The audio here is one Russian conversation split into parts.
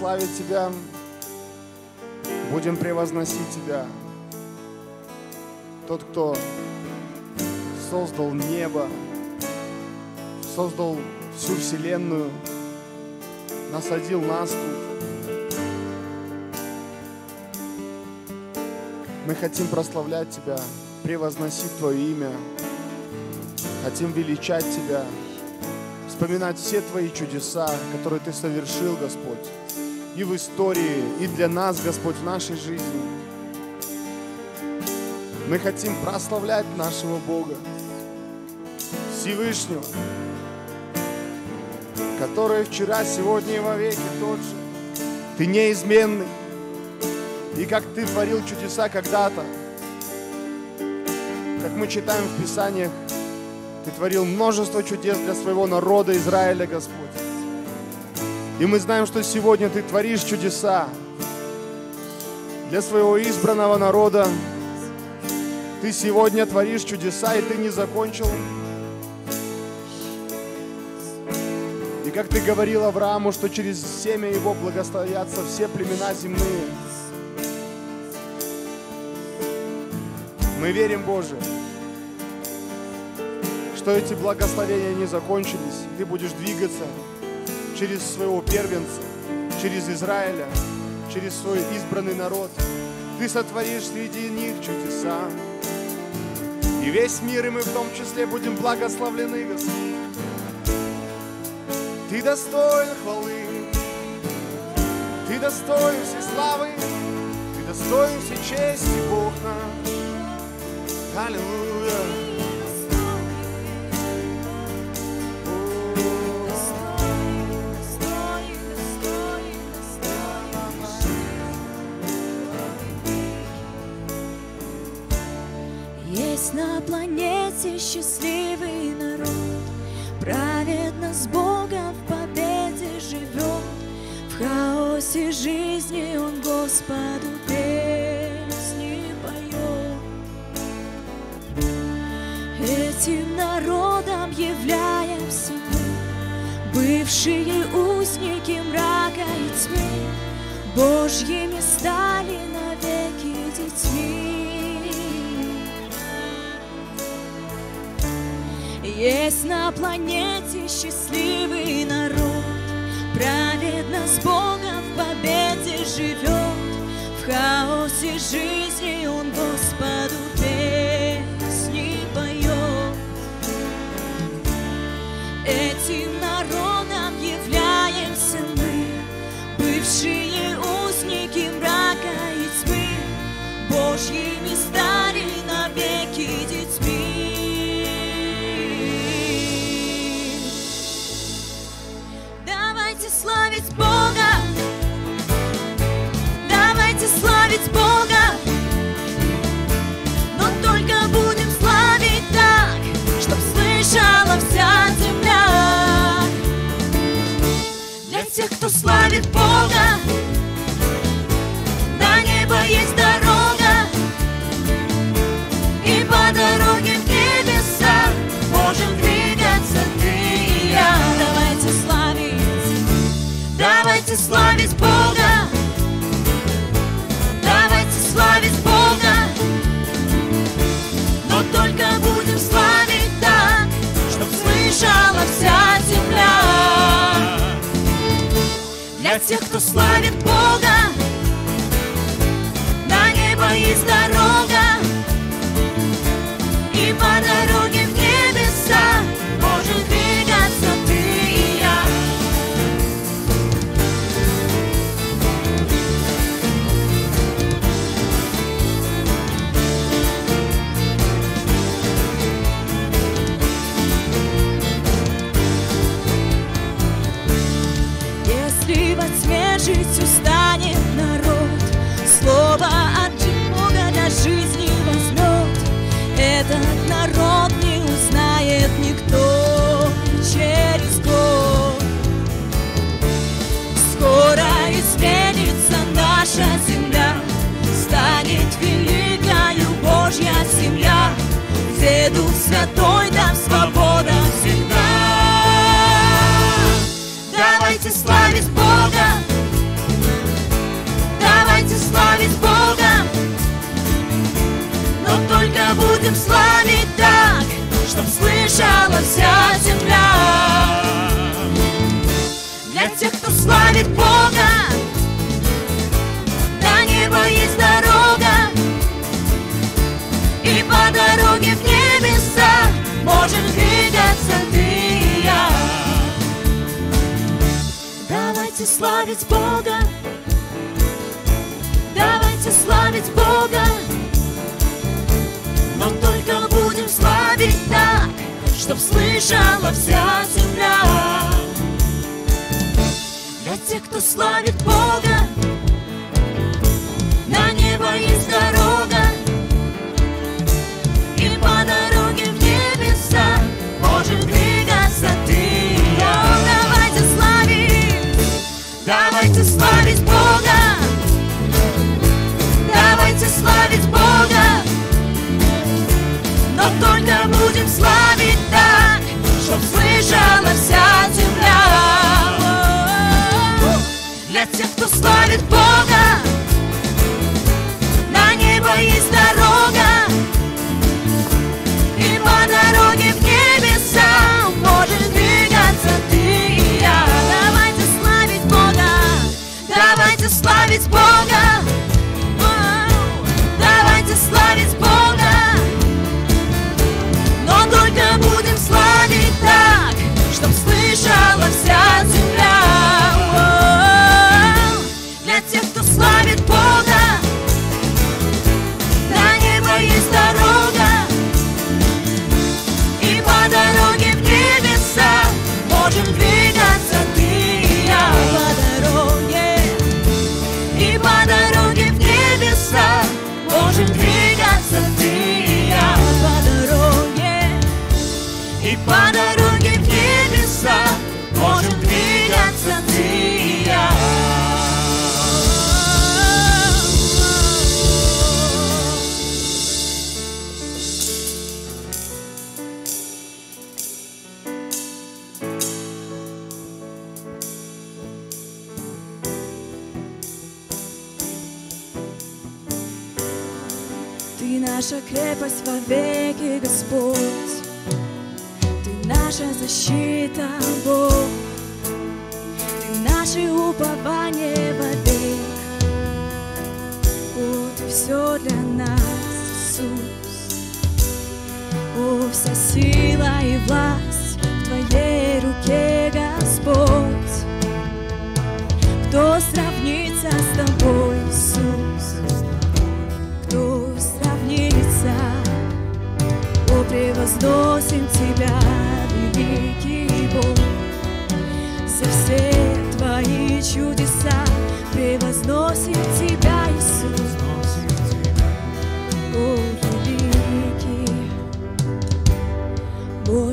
славить Тебя, будем превозносить Тебя. Тот, кто создал небо, создал всю Вселенную, насадил нас тут. Мы хотим прославлять Тебя, превозносить Твое имя, хотим величать Тебя, вспоминать все Твои чудеса, которые Ты совершил, Господь, и в истории, и для нас, Господь, в нашей жизни. Мы хотим прославлять нашего Бога, Всевышнего, который вчера, сегодня и вовеки тот же. Ты неизменный. И как Ты творил чудеса когда-то, как мы читаем в Писаниях, Ты творил множество чудес для своего народа Израиля, Господь. И мы знаем, что сегодня Ты творишь чудеса для своего избранного народа. Ты сегодня творишь чудеса, и Ты не закончил. И как Ты говорил Аврааму, что через семя его благословятся все племена земные. Мы верим, Боже, что эти благословения не закончились. Ты будешь двигаться через своего первенца, через Израиля, через свой избранный народ. Ты сотворишь среди них чудеса. И весь мир, и мы в том числе будем благословлены, Господь. Ты достоин хвалы, Ты достоин всей славы, Ты достоин всей чести, Бог наш. Аллилуйя. Есть на планете счастливый народ, Праведно с Богом в победе живет. В хаосе жизни он Господу песни поет. Этим народом являемся мы, Бывшие узники мрака и тьмы, Божьими стали навеки детьми. Есть на планете счастливый народ, Праведно с Богом в победе живет. В хаосе жизни он Господу славит Бога, Где Дух Святой славить Бога. Давайте славить Бога. Но только будем славить так, чтоб слышала вся земля. Для тех, кто славит Бога, на небо есть дорога. Давайте славить Бога! Давайте славить Бога! Но только будем славить так, чтоб слышала вся земля. Для тех, кто славит Бога, на небо и дорога.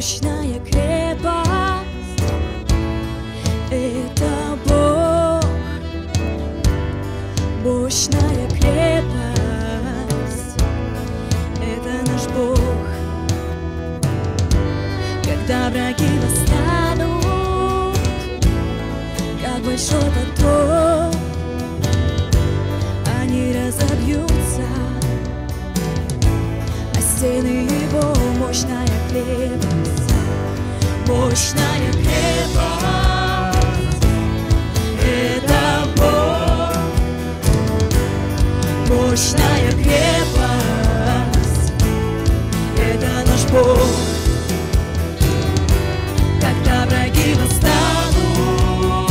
Вечная крепость — это Бог. Мощная крепость — это наш Бог. Когда враги восстанут, как большой поток, они разобьются, а стены его мощная крепость. Мощная небо. Это Бог, мощная крепость. Это наш Бог. Когда враги восстанут,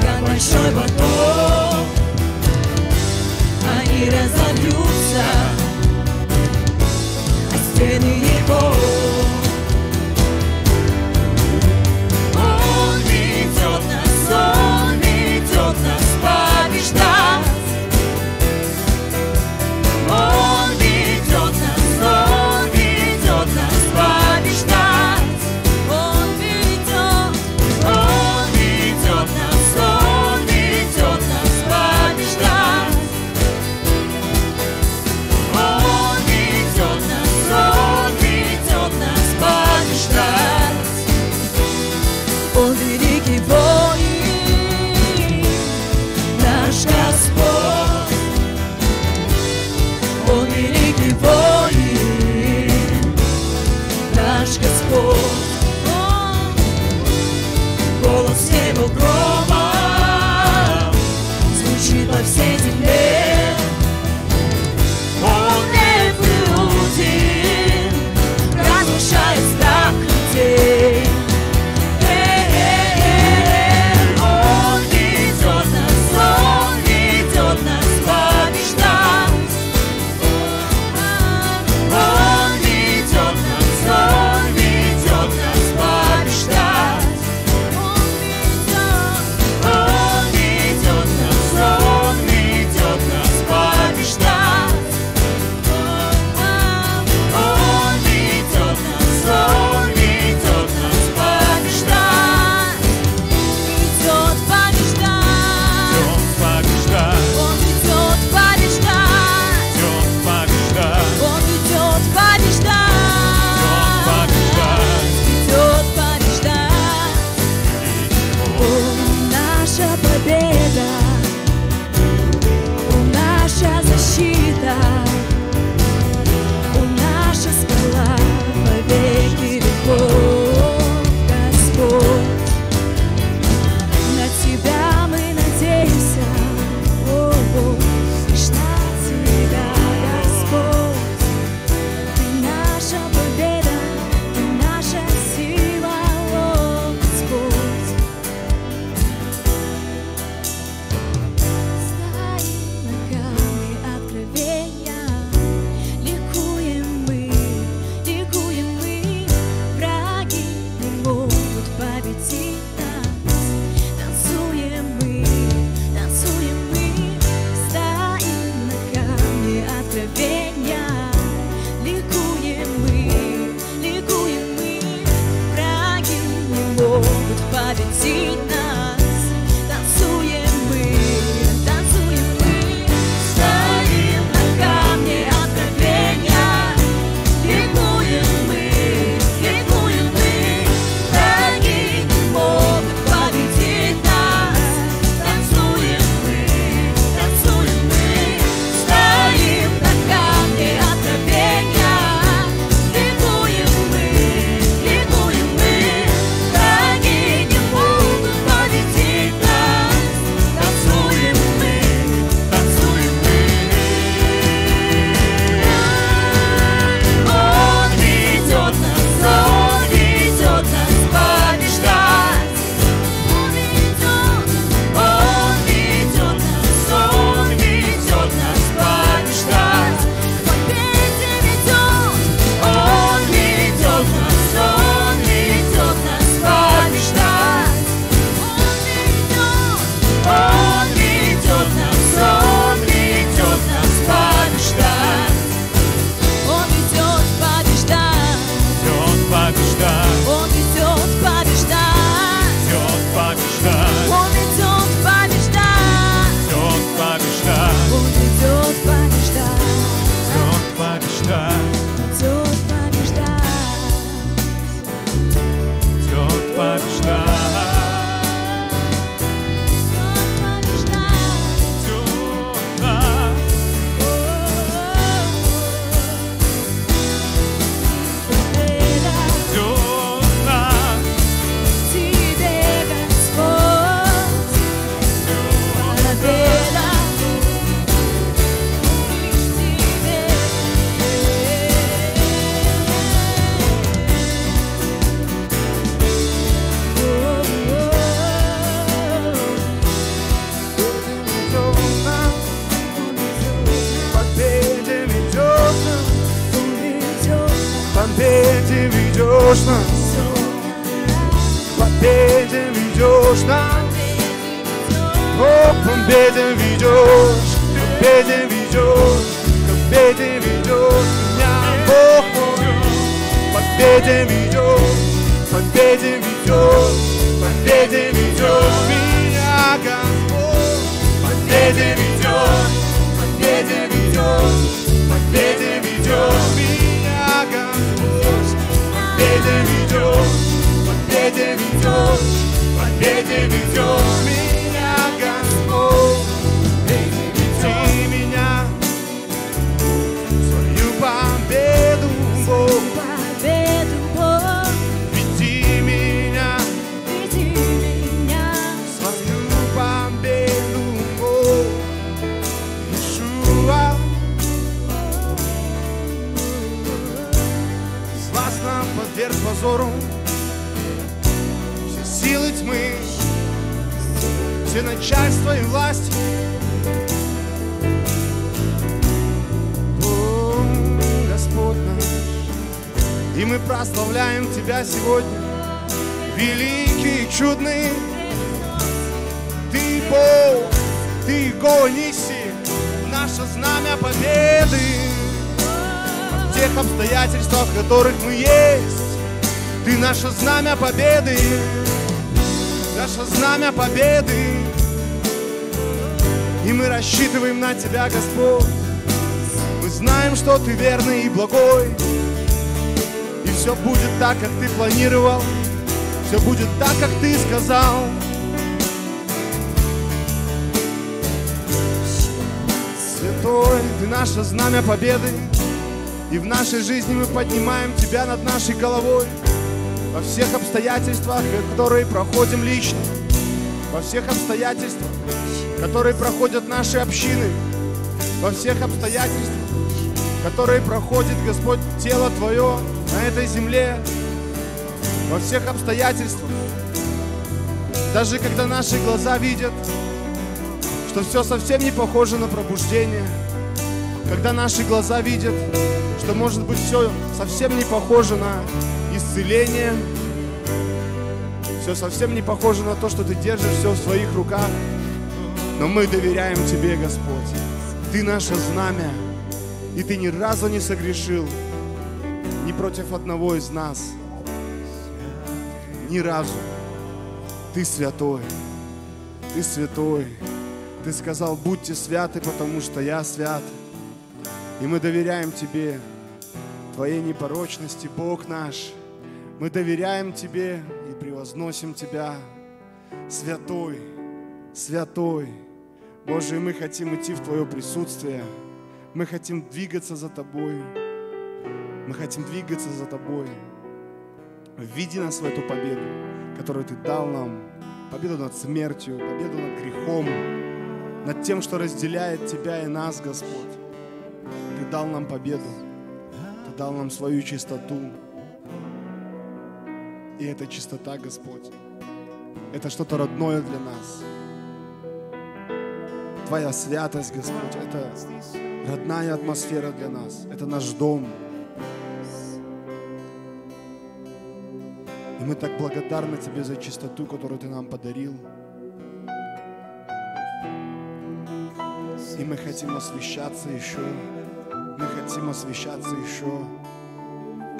как большой поток, они разобьются, а стены его. Ведешь нас, победе ведешь нас. О, победе ведешь, победе ведешь, победе ведешь меня, Бог мой. Победе ведешь, победе ведешь, победе ведешь меня, Господь. Победе ведешь, победе ведешь, победе ведешь меня, Господь. Победе ведешь, победе ведешь, победе ведешь меня, Господь. Позору все силы тьмы, все начальства и власти. О, Господь наш, и мы прославляем Тебя сегодня, великий и чудный. Ты Бог, Ты Го Ниси, наше знамя победы. В тех обстоятельствах, в которых мы есть, Ты наше знамя победы, наше знамя победы. И мы рассчитываем на Тебя, Господь. Мы знаем, что Ты верный и благой. И все будет так, как Ты планировал. Все будет так, как Ты сказал. Святой, Ты наше знамя победы. И в нашей жизни мы поднимаем Тебя над нашей головой. Во всех обстоятельствах, которые проходим лично. Во всех обстоятельствах, которые проходят наши общины. Во всех обстоятельствах, которые проходит, Господь, тело Твое на этой земле. Во всех обстоятельствах. Даже когда наши глаза видят, что все совсем не похоже на пробуждение. Когда наши глаза видят, что может быть все совсем не похоже на исцеление. Все совсем не похоже на то, что ты держишь все в своих руках. Но мы доверяем Тебе, Господь. Ты наше знамя. И Ты ни разу не согрешил ни против одного из нас. Ни разу. Ты святой, Ты святой. Ты сказал, будьте святы, потому что я свят. И мы доверяем Тебе, Твоей непорочности, Бог наш. Мы доверяем Тебе и превозносим Тебя. Святой, святой. Боже, мы хотим идти в Твое присутствие. Мы хотим двигаться за Тобой. Мы хотим двигаться за Тобой. Введи нас в эту победу, которую Ты дал нам. Победу над смертью, победу над грехом, над тем, что разделяет Тебя и нас, Господь. Ты дал нам победу. Ты дал нам свою чистоту. И эта чистота, Господь, это что-то родное для нас. Твоя святость, Господь, это родная атмосфера для нас. Это наш дом. И мы так благодарны Тебе за чистоту, которую Ты нам подарил. И мы хотим освещаться еще. Мы хотим освещаться еще.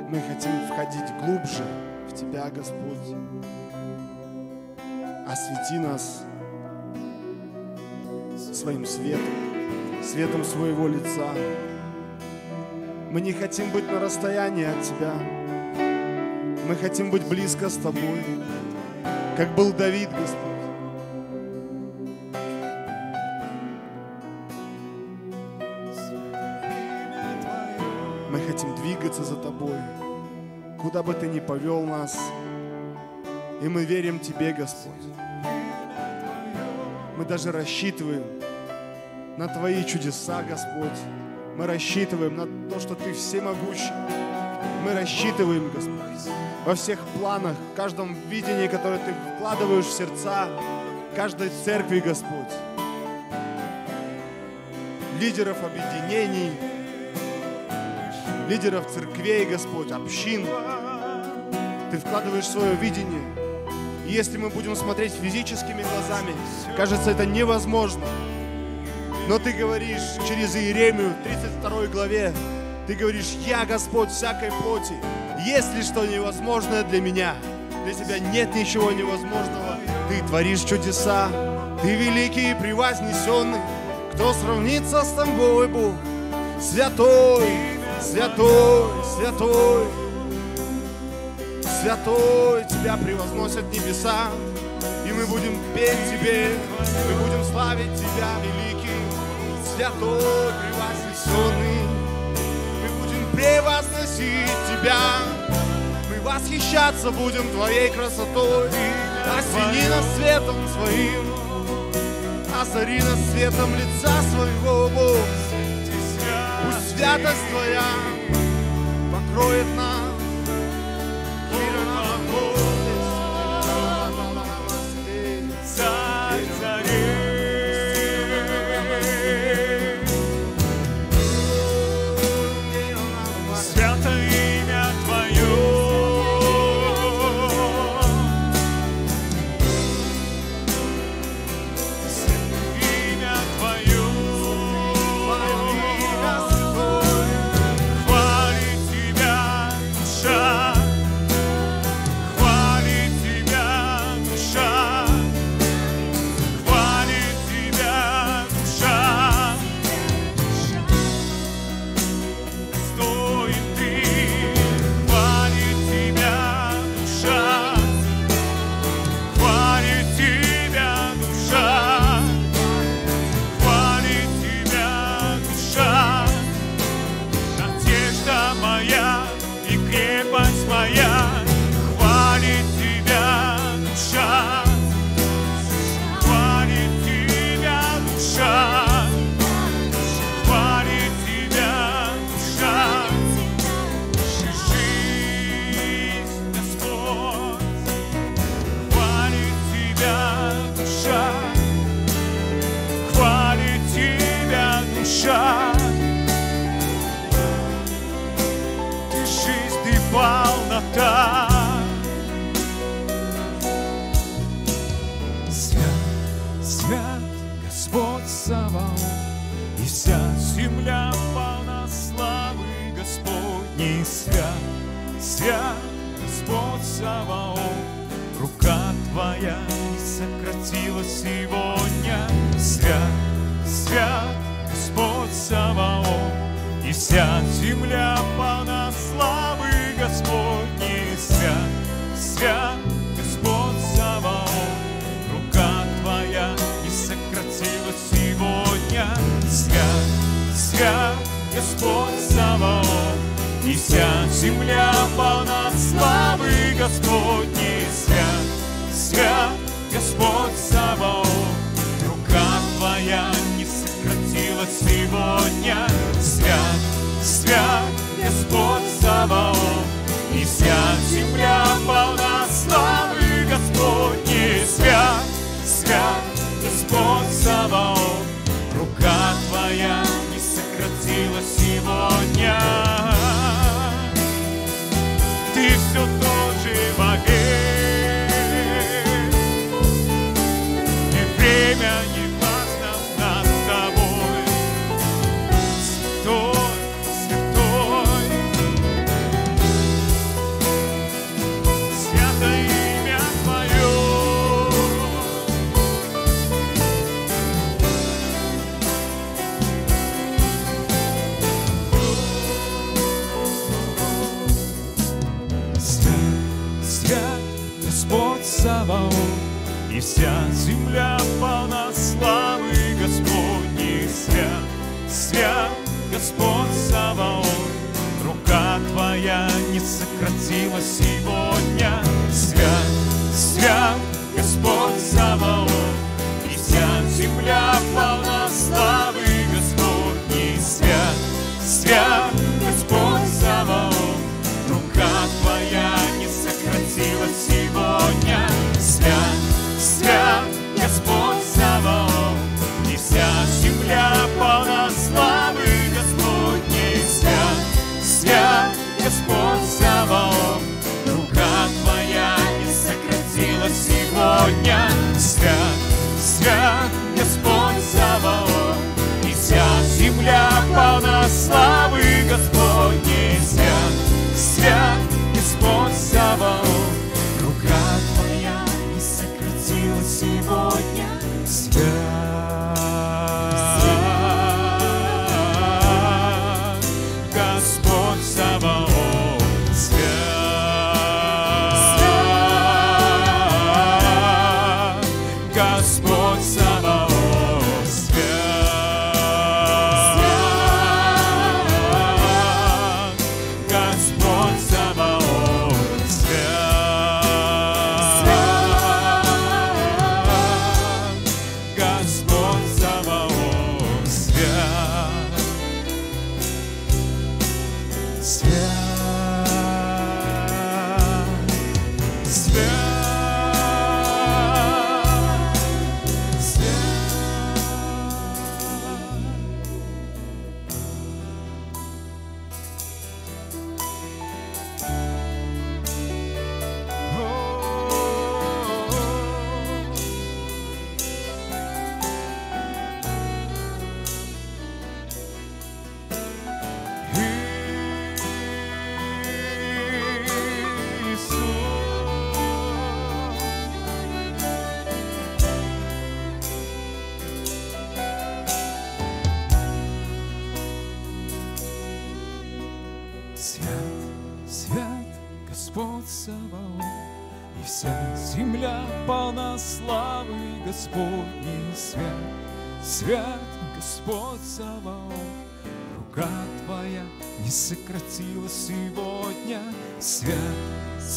Мы хотим входить глубже в Тебя, Господь. Освети нас своим светом, светом своего лица. Мы не хотим быть на расстоянии от Тебя. Мы хотим быть близко с Тобой, как был Давид, Господь. Мы хотим двигаться за Тобой, куда бы Ты ни повел нас. И мы верим Тебе, Господь. Мы даже рассчитываем на Твои чудеса, Господь. Мы рассчитываем на то, что Ты всемогущий. Мы рассчитываем, Господь, во всех планах, в каждом видении, которое Ты вкладываешь в сердца каждой церкви, Господь. Лидеров объединений, лидеров церквей, Господь, общин. Ты вкладываешь свое видение. И если мы будем смотреть физическими глазами, кажется, это невозможно. Но ты говоришь через Иеремию в 32 главе, ты говоришь, я Господь всякой плоти. Есть ли что невозможное для меня? Для тебя нет ничего невозможного. Ты творишь чудеса, ты великий и превознесенный. Кто сравнится с тобой, Бог? Святой, святой, святой. Святой, Тебя превозносят небеса, и мы будем петь Тебе, мы будем славить Тебя, великий, святой, превознесенный. Мы будем превозносить Тебя, мы восхищаться будем Твоей красотой. Осени нас светом Своим, озари нас светом лица Своего, Бог. Пусть святость Твоя покроет нас. Свят Господь Саваоф, и вся земля полна славы Господней. Свят, свят Господь Саваоф, рука Твоя не сократилась сегодня. Свят, свят, Господь Саваоф, и вся земля полна славы Господней. Свят, свят, свят, Господь Саваоф, и вся земля полна славы Господней. Свят, свят, Господь Саваоф, рука Твоя не сократилась сегодня. Свят, свят, Господь Саваоф, и вся земля полна славы Господней. Свят, свят, Господь Саваоф, рука Твоя сократилась сегодня. Ты все тот же вовек, вся земля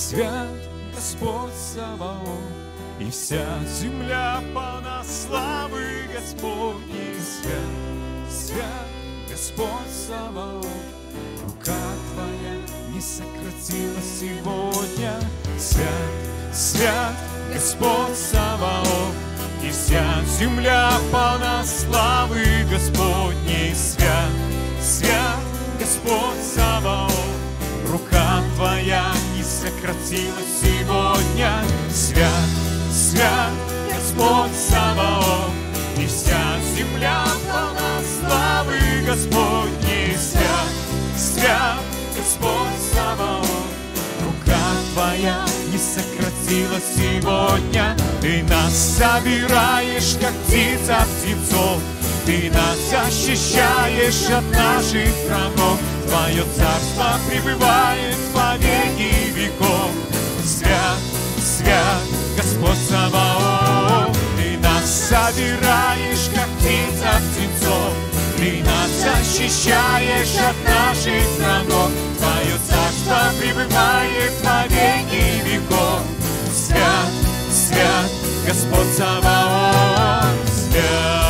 свят Господь Саваоф, и вся земля полна славы Господней. Свят, свят Господь Саваоф, Рука Твоя не сократилась сегодня. Свят, свят Господь Саваоф, и вся земля полна славы Господней. Свят, свят Господь Саваоф, рука Твоя сократилось сегодня. Свят, свят Господь Саваоф, и вся земля полна славы Господней. Свят, свят Господь Саваоф, рука Твоя не сократилась сегодня. Ты нас собираешь, как птица птенцов, ты нас защищаешь от наших врагов. Твое царство пребывает в победе. Тебя, Господь Саваоф, Ты нас собираешь, как птица птенцов, Ты нас защищаешь от наших врагов, Твое царство пребывает во веки веков. Свят, свят, Господь Саваоф, свят.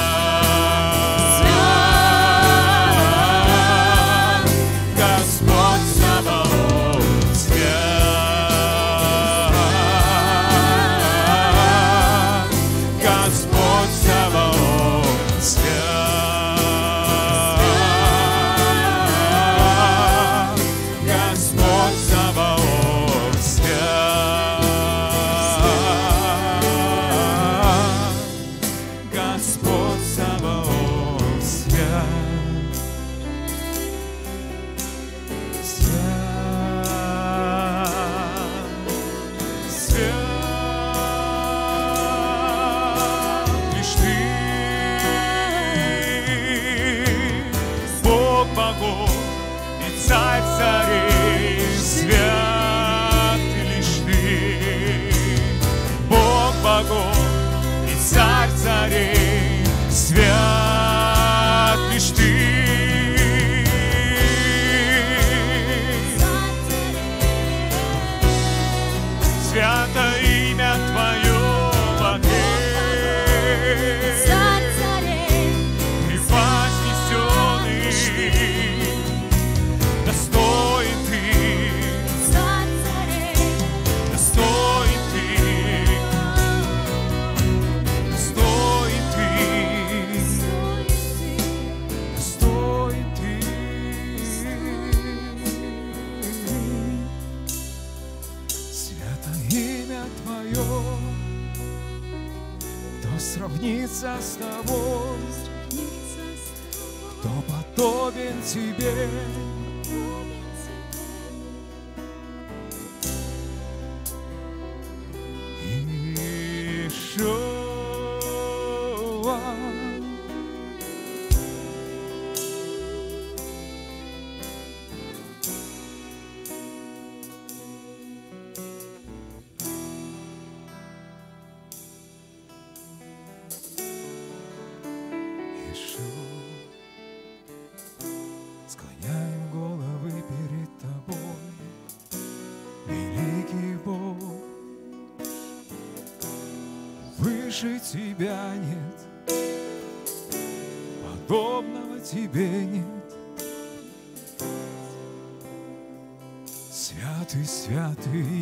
больше тебя нет, подобного тебе нет. Святый, святый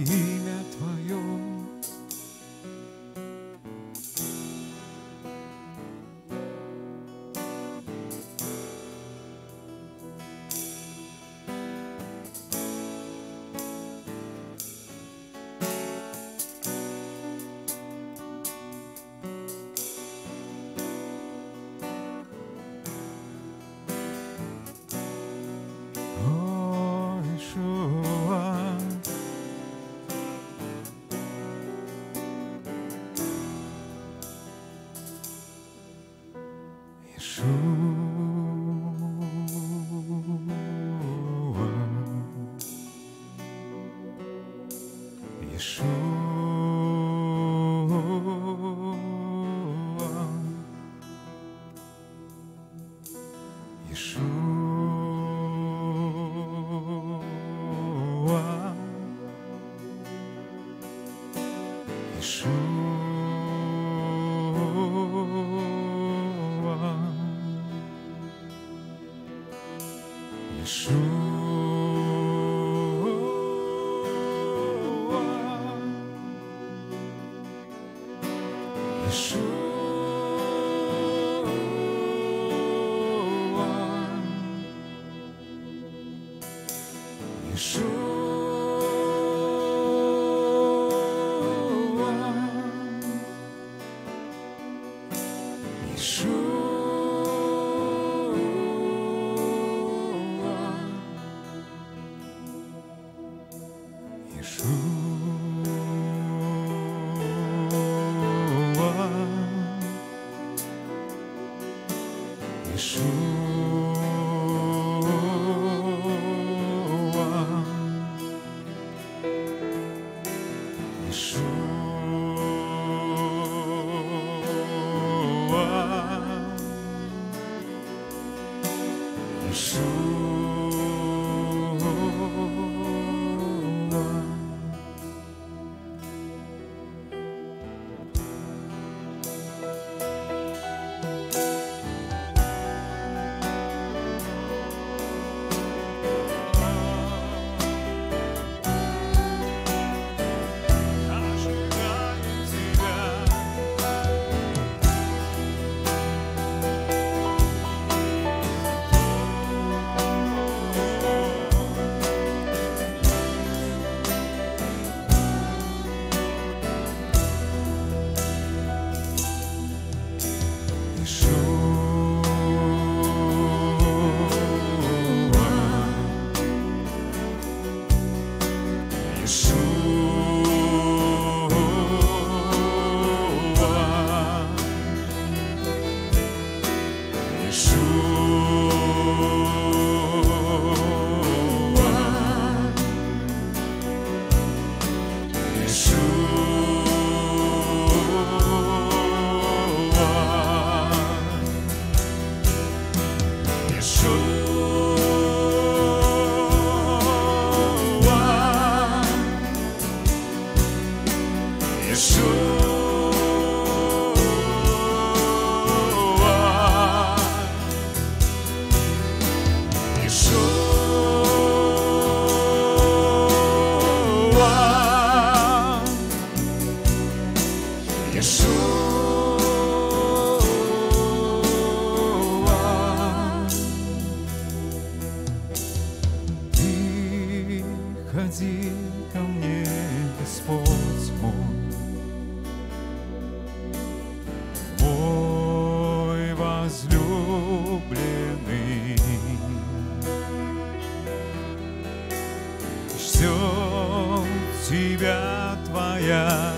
тебя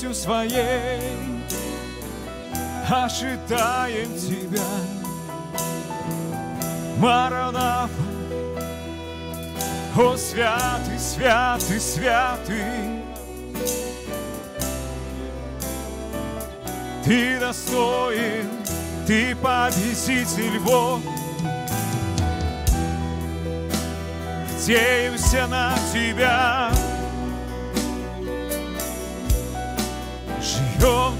крепостью своей ожидаем Тебя. Маранафа, о святый, святый, святый, Ты достоин, Ты победитель вод. Надеемся на Тебя. go.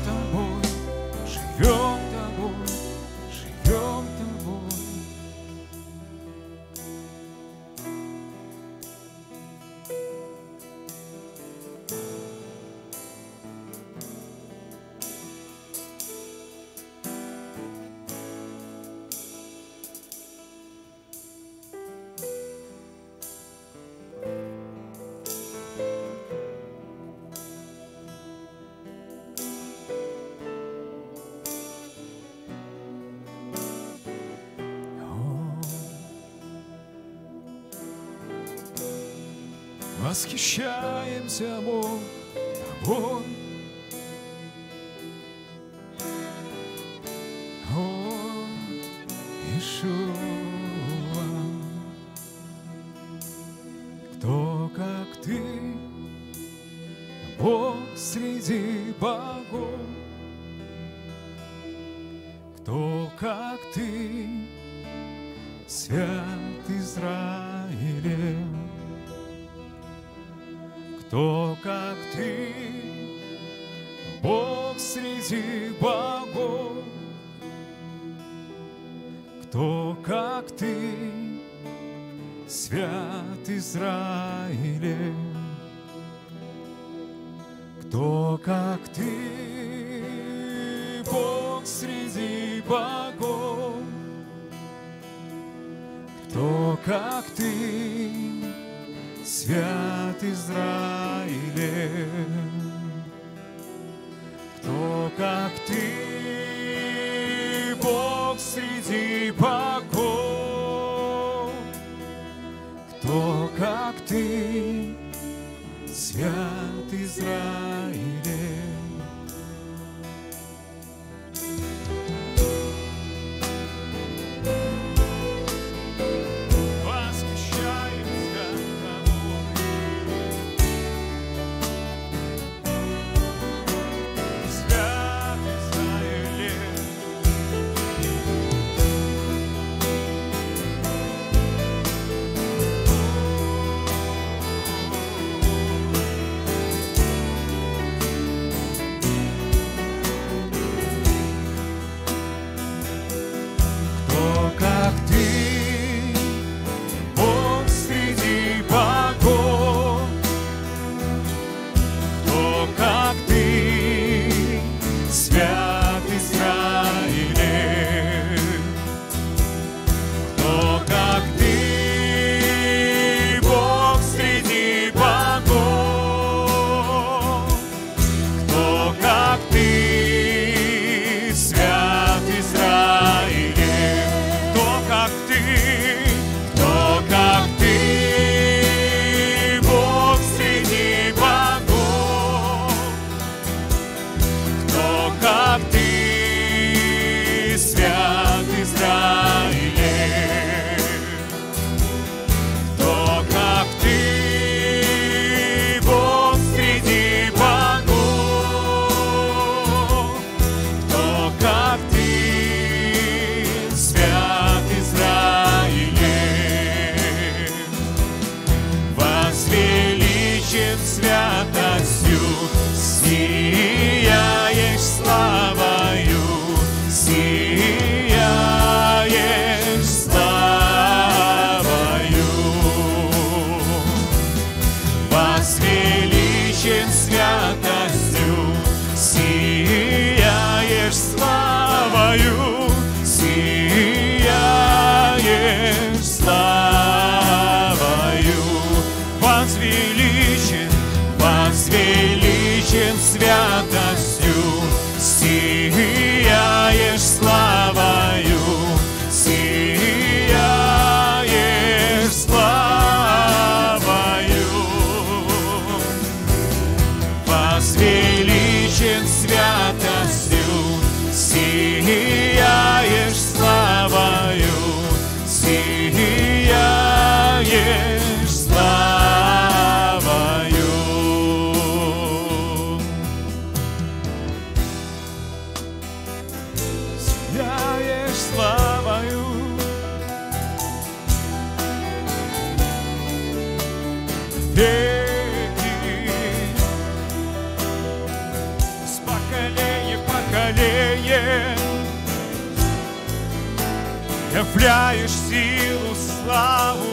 Бог, Тобой. О, Ишуа, кто как Ты, Бог среди богов, кто как Ты, свят Израилев. Кто как ты, Бог среди богов? Кто как ты, свят Израиле? Кто как ты, Бог среди богов? Кто как ты, свят Израиле. Кто как ты, Бог среди богов? Кто как ты, свят Израиле? Являешь силу, славу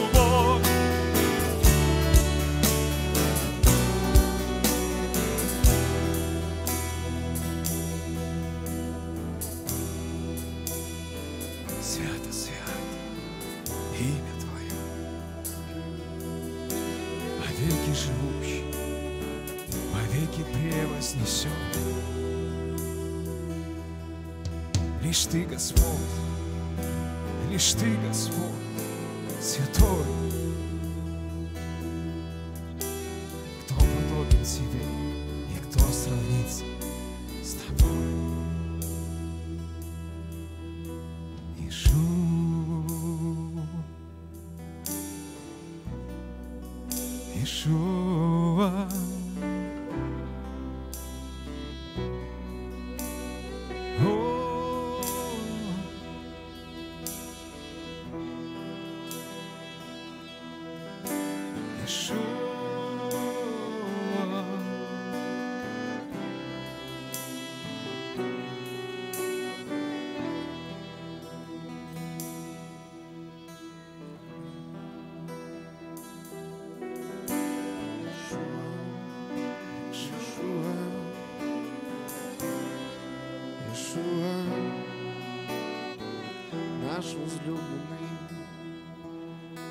возлюбленный,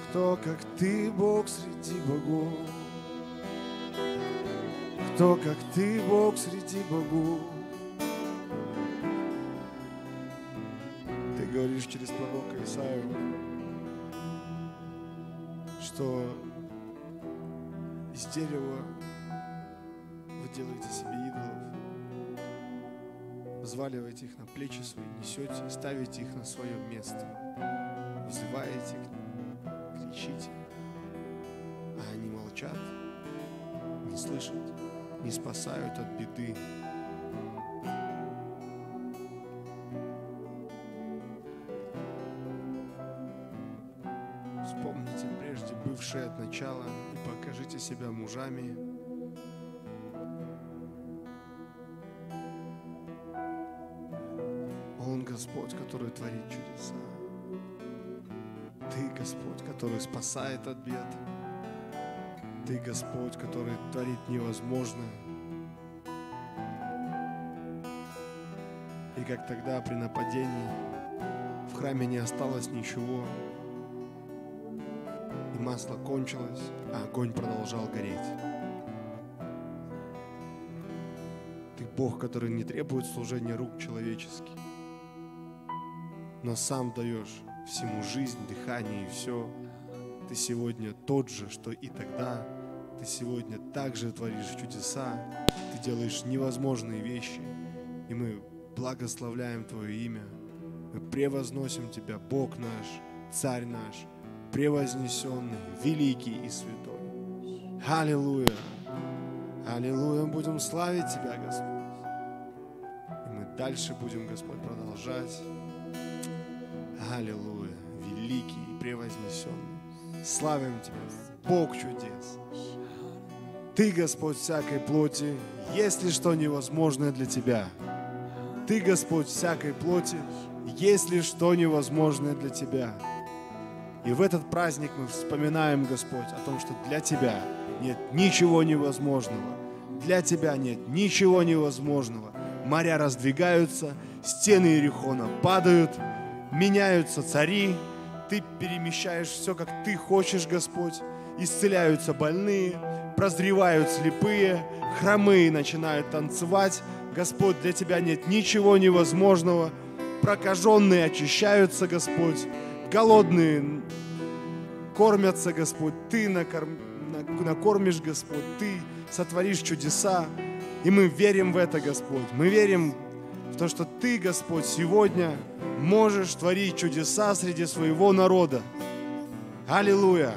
кто как ты, Бог среди богов, кто как ты, Бог среди богов. Взваливаете их на плечи свои, несете ставите их на свое место, взываете к ним, кричите, а они молчат, не слышат, не спасают от беды. Вспомните прежде бывшее от начала и покажите себя мужами, Господь, который творит чудеса. Ты Господь, который спасает от бед. Ты Господь, который творит невозможное. И как тогда при нападении в храме не осталось ничего, и масло кончилось, а огонь продолжал гореть. Ты Бог, который не требует служения рук человеческих, но сам даешь всему жизнь, дыхание и все. Ты сегодня тот же, что и тогда. Ты сегодня также творишь чудеса. Ты делаешь невозможные вещи. И мы благословляем Твое имя. Мы превозносим Тебя, Бог наш, Царь наш, превознесенный, великий и святой. Аллилуйя! Аллилуйя! Будем славить Тебя, Господь. И мы дальше будем, Господь, продолжать. Аллилуйя! Великий и превознесенный. Славим Тебя, Бог чудес. Ты, Господь, всякой плоти, есть ли что невозможное для Тебя? Ты, Господь, всякой плоти, есть ли что невозможное для Тебя? И в этот праздник мы вспоминаем, Господь, о том, что для Тебя нет ничего невозможного. Для Тебя нет ничего невозможного. Моря раздвигаются, стены Иерихона падают, меняются цари, Ты перемещаешь все, как Ты хочешь, Господь. Исцеляются больные, прозревают слепые, хромые начинают танцевать. Господь, для Тебя нет ничего невозможного. Прокаженные очищаются, Господь. Голодные кормятся, Господь. Ты накорм- на- накормишь, Господь. Ты сотворишь чудеса. И мы верим в это, Господь. Мы верим в то, что Ты, Господь, сегодня можешь творить чудеса среди своего народа. Аллилуйя!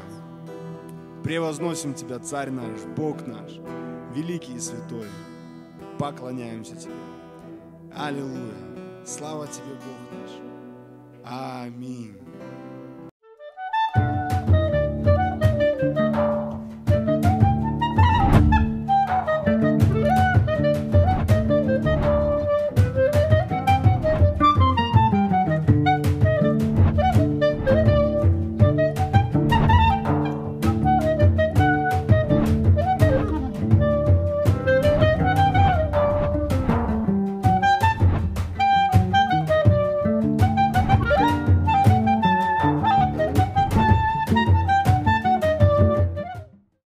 Превозносим Тебя, Царь наш, Бог наш, великий и святой. Поклоняемся Тебе. Аллилуйя! Слава Тебе, Бог наш. Аминь.